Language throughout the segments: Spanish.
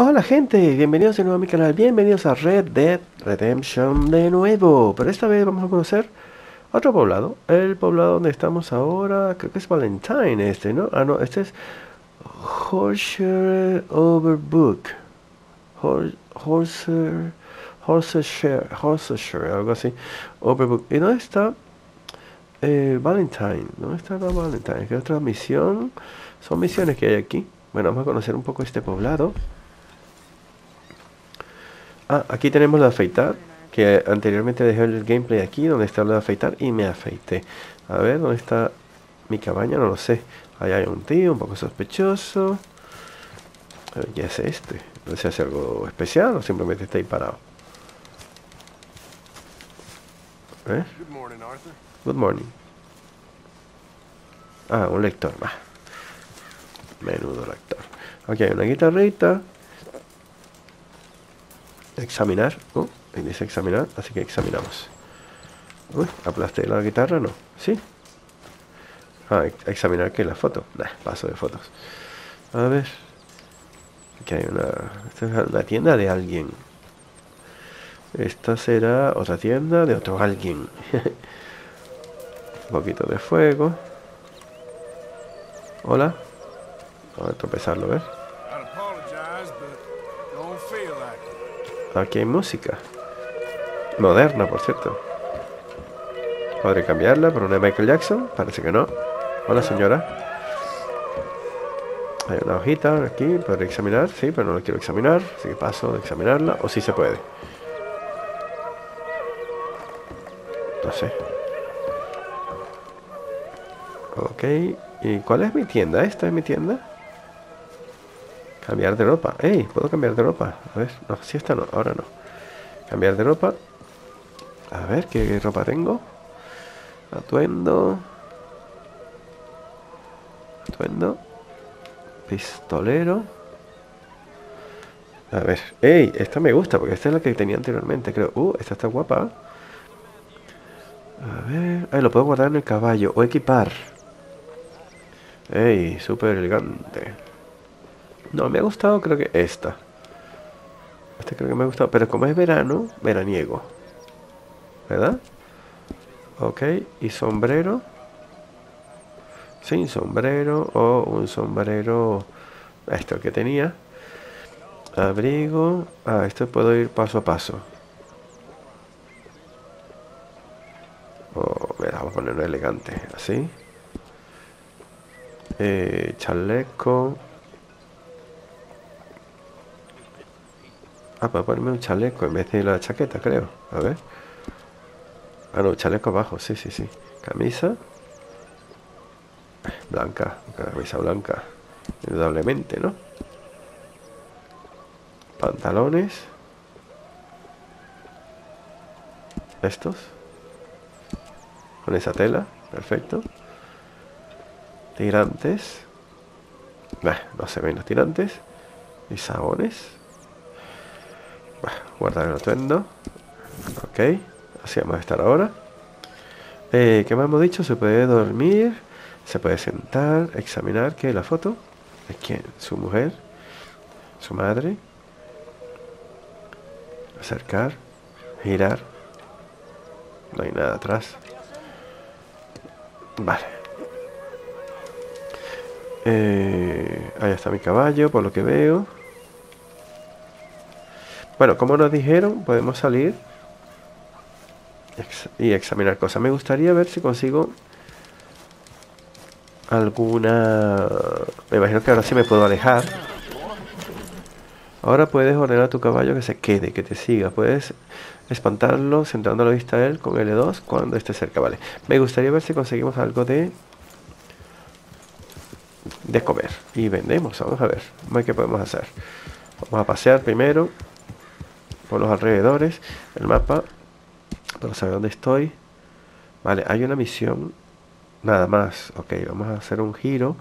Hola gente, bienvenidos de nuevo a mi canal, bienvenidos a Red Dead Redemption de nuevo. Pero esta vez vamos a conocer otro poblado. El poblado donde estamos ahora, creo que es Valentine este, ¿no? Ah, no, este es Horshire Overbook Horshire Horshire, algo así. Overbook ¿Y dónde está eh, Valentine? ¿Dónde está Valentine? ¿Qué otra misión? Son misiones que hay aquí. Bueno, vamos a conocer un poco este poblado Ah, aquí tenemos la afeitar, que anteriormente dejé el gameplay aquí, donde está lo de afeitar, y me afeité. A ver, ¿dónde está mi cabaña? No lo sé. Ahí hay un tío, un poco sospechoso. A ver, ¿qué hace este? ¿No se hace algo especial o simplemente está ahí parado? ¿Eh? Good morning, Arthur. Good morning. Ah, un lector, va. Menudo lector. Aquí hay una guitarrita examinar. Uh, dice examinar, así que examinamos. Uy, aplasté la guitarra, no. ¿Sí? Ah, examinar que la foto. Nah, paso de fotos. A ver. Aquí hay una. Esta es la tienda de alguien. Esta será otra tienda de otro alguien. Un poquito de fuego. Hola. Vamos a tropezarlo, ¿ver? Aquí hay música. Moderna, por cierto. Podré cambiarla por una de Michael Jackson. Parece que no. Hola, señora. Hay una hojita aquí. Podré examinar. Sí, pero no la quiero examinar. Así que paso de examinarla. O si se puede. No sé. Ok. ¿Y cuál es mi tienda? ¿Esta es mi tienda? Cambiar de ropa. ¡Ey! ¿Puedo cambiar de ropa? A ver. No, si esta no. Ahora no. Cambiar de ropa. A ver, ¿qué ropa tengo? Atuendo. Atuendo. Pistolero. A ver. ¡Ey! Esta me gusta porque esta es la que tenía anteriormente, creo. Uh, esta está guapa. A ver. Ay, lo puedo guardar en el caballo. O equipar. ¡Ey! Súper elegante. No, me ha gustado creo que esta. Este creo que me ha gustado. Pero como es verano, veraniego. ¿Verdad? Ok. Y sombrero. Sin sombrero. O un sombrero. Esto que tenía. Abrigo. Ah, esto puedo ir paso a paso. Oh, vamos a ponerlo elegante. Así. Eh, chaleco. Ah, para ponerme un chaleco en vez de la chaqueta, creo. A ver. Ah, no, chaleco abajo, sí, sí, sí. Camisa. Blanca, camisa blanca. Indudablemente, ¿no? Pantalones. Estos. Con esa tela, perfecto. Tirantes. no se ven los tirantes. Y sabones guardar el atuendo. Ok, así vamos a estar ahora. Eh, ¿Qué más hemos dicho? Se puede dormir, se puede sentar, examinar. ¿Qué la foto? ¿De quién? ¿Su mujer? ¿Su madre? Acercar, girar. No hay nada atrás. Vale. Eh, ahí está mi caballo, por lo que veo. Bueno, como nos dijeron, podemos salir y examinar cosas. Me gustaría ver si consigo alguna... Me imagino que ahora sí me puedo alejar. Ahora puedes ordenar a tu caballo que se quede, que te siga. Puedes espantarlo centrando la vista a él con L2 cuando esté cerca. Vale. Me gustaría ver si conseguimos algo de... De comer. Y vendemos. Vamos a ver. ¿Qué podemos hacer? Vamos a pasear primero por los alrededores, el mapa, para saber dónde estoy. Vale, hay una misión, nada más. Ok, vamos a hacer un giro.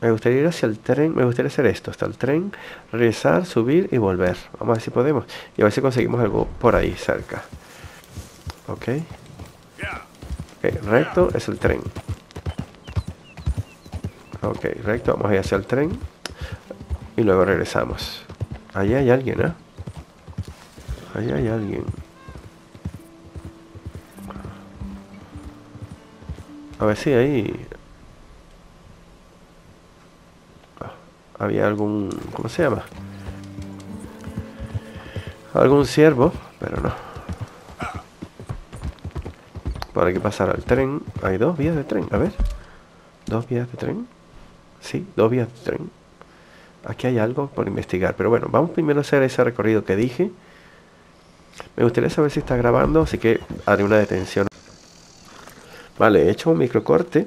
Me gustaría ir hacia el tren, me gustaría hacer esto, hasta el tren, regresar, subir y volver. Vamos a ver si podemos. Y a ver si conseguimos algo por ahí cerca. Ok. Ok, recto es el tren. Ok, recto, vamos a ir hacia el tren. Y luego regresamos. Allí hay alguien, ¿eh? Allí hay alguien. A ver si ahí... Ah, había algún... ¿Cómo se llama? Algún ciervo, pero no. Por aquí pasar al tren. Hay dos vías de tren, a ver. ¿Dos vías de tren? Sí, dos vías de tren. Aquí hay algo por investigar. Pero bueno, vamos primero a hacer ese recorrido que dije. Me gustaría saber si está grabando, así que haré una detención. Vale, he hecho un microcorte.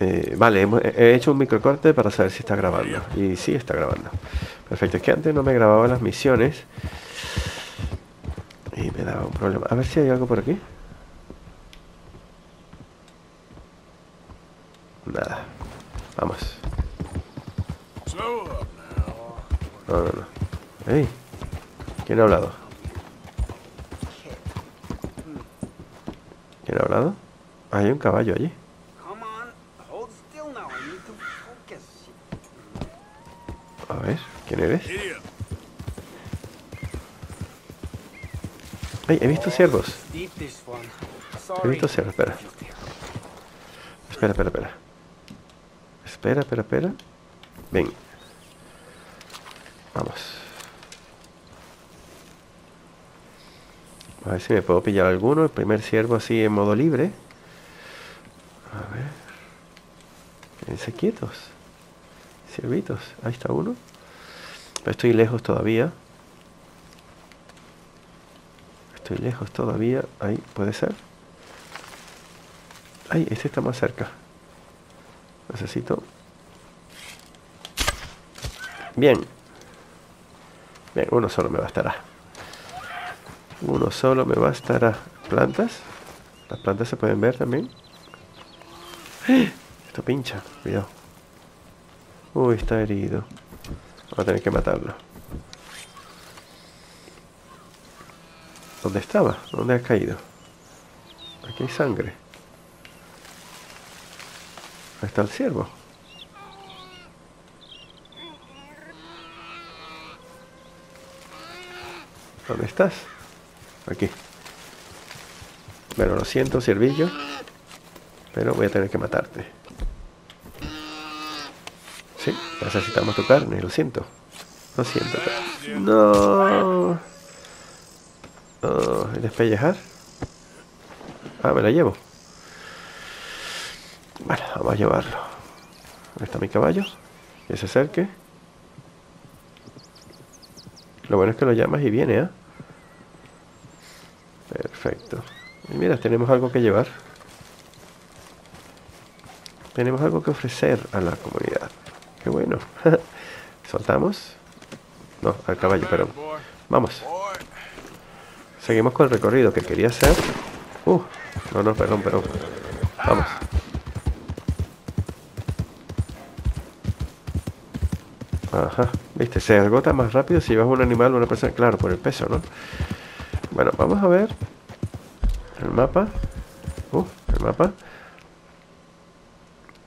Eh, vale, he hecho un microcorte para saber si está grabando. Y sí está grabando. Perfecto, es que antes no me grababa las misiones. Y me daba un problema. A ver si hay algo por aquí. Nada. Vamos. No, no, no. ¡Ey! ¿Quién ha hablado? ¿Quién ha hablado? Hay un caballo allí. A ver, ¿quién eres? ¡Ey! He visto ciervos. He visto ciervos, espera. Espera, espera, espera. Espera, espera, espera. Ven. Vamos. A ver si me puedo pillar alguno. El primer ciervo así en modo libre. A ver. Quédense quietos. Ciervitos. Ahí está uno. Pero estoy lejos todavía. Estoy lejos todavía. Ahí, puede ser. Ay, este está más cerca. Necesito. Bien. Bien, uno solo me bastará. Uno solo me bastará. ¿Plantas? Las plantas se pueden ver también. Esto pincha, cuidado. Uy, está herido. Vamos a tener que matarlo. ¿Dónde estaba? ¿Dónde ha caído? Aquí hay sangre. Ahí está el ciervo. ¿Dónde estás? Aquí. Bueno, lo siento, ciervillo. Pero voy a tener que matarte. Sí, necesitamos tu carne, lo siento. Lo siento. No. Oh, despellejar? Ah, me la llevo. Vale, vamos a llevarlo. ¿Dónde está mi caballo? Que se acerque. Lo bueno es que lo llamas y viene, ¿eh? Perfecto. Y mira, tenemos algo que llevar. Tenemos algo que ofrecer a la comunidad. Qué bueno. ¿Soltamos? No, al caballo, pero... Vamos. Seguimos con el recorrido que quería hacer. Uh, no, no, perdón, perdón. Vamos. Ajá, viste, se agota más rápido si vas un animal o una persona, claro, por el peso, ¿no? Bueno, vamos a ver mapa. El mapa.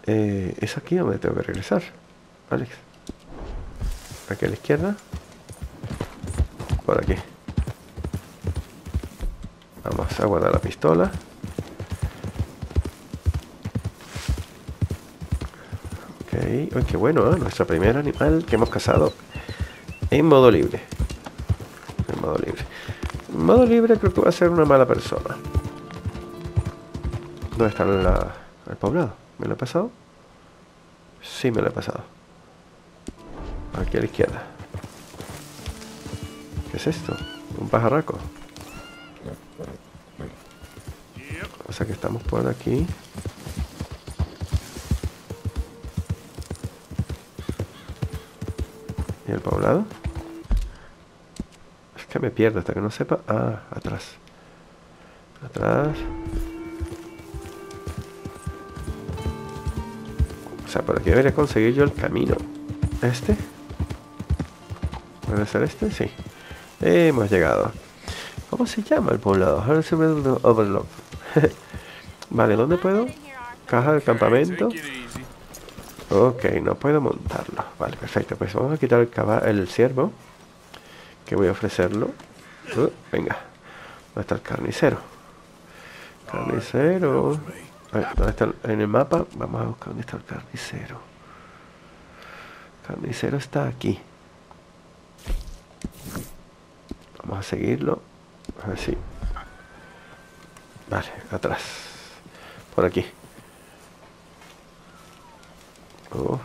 Eh, es aquí donde tengo que regresar, Alex. Aquí a la izquierda. Por aquí. Vamos a guardar la pistola. Ok, qué bueno, ¿eh? nuestro primer animal que hemos cazado en modo libre. En modo libre. En modo libre creo que va a ser una mala persona. ¿Dónde está el poblado? ¿Me lo he pasado? Sí, me lo he pasado. Aquí a la izquierda. ¿Qué es esto? Un pajarraco. O sea que estamos por aquí. ¿Y el poblado? Es que me pierdo hasta que no sepa. Ah, atrás. Atrás. Por aquí debería conseguir yo el camino. ¿Este? ¿Puede ser este? Sí. Hemos llegado. ¿Cómo se llama el poblado? Overlock. vale, ¿dónde puedo? Caja del campamento. Ok, no puedo montarlo. Vale, perfecto. Pues vamos a quitar el, el ciervo. Que voy a ofrecerlo. Uh, venga. ¿Dónde está el carnicero? Carnicero. ¿Dónde está en el mapa? Vamos a buscar dónde está el carnicero. Carnicero está aquí. Vamos a seguirlo. A ver si. Vale, atrás. Por aquí. Oh.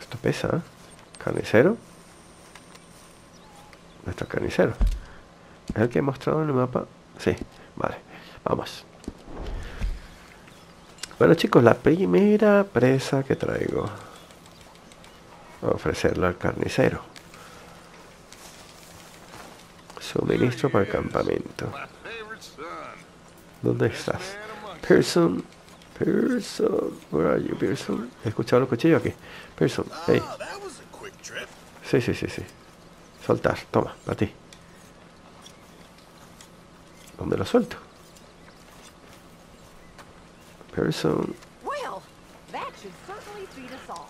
Esto pesa, ¿eh? Carnicero. Nuestro carnicero. ¿Es el que he mostrado en el mapa? Sí, vale. Vamos. Bueno chicos, la primera presa que traigo. A ofrecerla al carnicero. Suministro para el campamento. ¿Dónde estás? Pearson. Pearson. Where are you, Pearson? ¿He escuchado los cuchillos aquí? Pearson, hey. Sí, sí, sí, sí. Soltar, toma, para ti. ¿Dónde lo suelto? Pearson.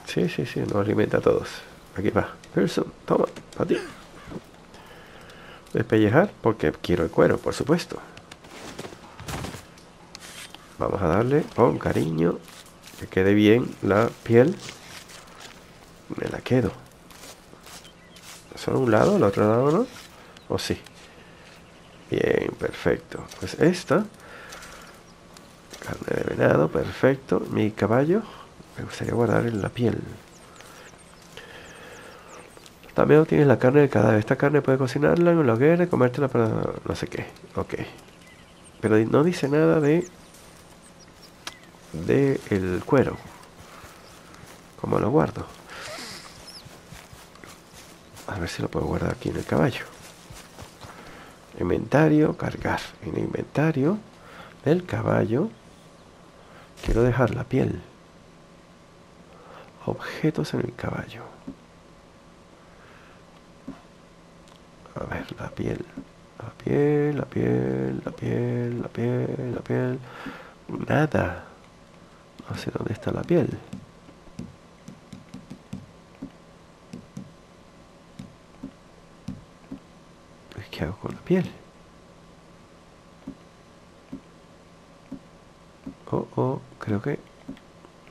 Sí, sí, sí, nos alimenta a todos. Aquí va. Pearson, toma, para ti. Despellejar porque quiero el cuero, por supuesto. Vamos a darle con cariño que quede bien la piel. Me la quedo. ¿Solo un lado? ¿El otro lado no? ¿O sí? Bien, perfecto. Pues esta. Carne de venado, perfecto. Mi caballo. Me gustaría guardar en la piel. También tienes la carne del cadáver. Esta carne puede cocinarla en la hoguera y comértela para no sé qué. Ok. Pero no dice nada de de el cuero. ¿Cómo lo guardo? A ver si lo puedo guardar aquí en el caballo. Inventario, cargar. En el inventario del caballo quiero dejar la piel. Objetos en el caballo. A ver, la piel. La piel, la piel, la piel, la piel, la piel. Nada. No sé dónde está la piel. Pues, ¿Qué hago con la piel? Oh, oh, creo que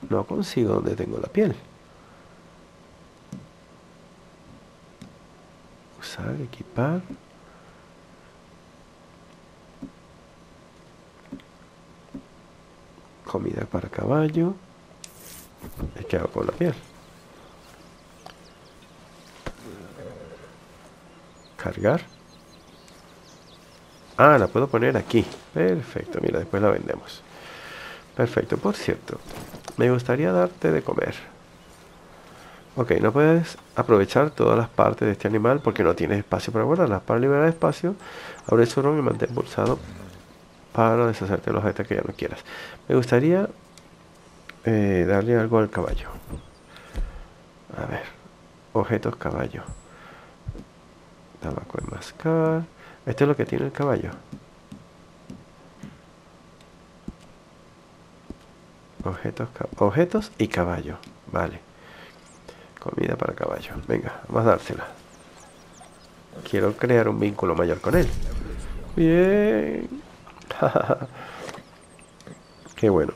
no consigo donde tengo la piel. Usar, equipar. comida para caballo. ¿Y qué hago con la piel? Cargar. Ah, la puedo poner aquí. Perfecto, mira, después la vendemos. Perfecto, por cierto, me gustaría darte de comer. Ok, no puedes aprovechar todas las partes de este animal porque no tienes espacio para guardarlas. Para liberar espacio, abre el surón y mantén pulsado para deshacerte de los objetos que ya no quieras. Me gustaría eh, darle algo al caballo. A ver, objetos caballo. Tabaco enmascar. Esto es lo que tiene el caballo. Objetos, objetos y caballo. Vale. Comida para caballo. Venga, vamos a dársela. Quiero crear un vínculo mayor con él. Bien. Qué bueno.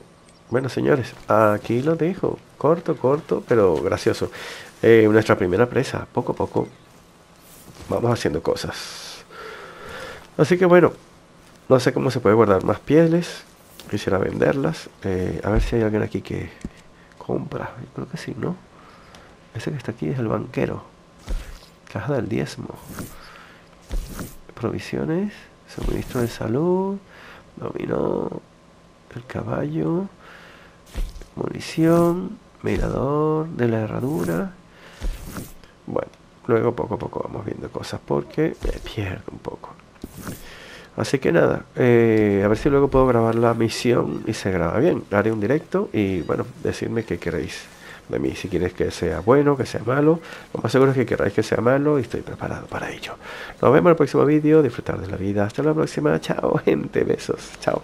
Bueno, señores, aquí lo dejo. Corto, corto, pero gracioso. Eh, nuestra primera presa. Poco a poco vamos haciendo cosas. Así que bueno, no sé cómo se puede guardar más pieles. Quisiera venderlas. Eh, a ver si hay alguien aquí que compra. Yo creo que sí, ¿no? Ese que está aquí es el banquero. Caja del diezmo. Provisiones. Suministro de salud. Dominó el caballo, munición, mirador de la herradura. Bueno, luego poco a poco vamos viendo cosas porque me pierdo un poco. Así que nada, eh, a ver si luego puedo grabar la misión y se graba bien. Haré un directo y bueno, decidme qué queréis de mí. Si quieres que sea bueno, que sea malo. Lo más seguro es que queráis que sea malo y estoy preparado para ello. Nos vemos en el próximo vídeo. Disfrutar de la vida. Hasta la próxima. Chao, gente. Besos. Chao.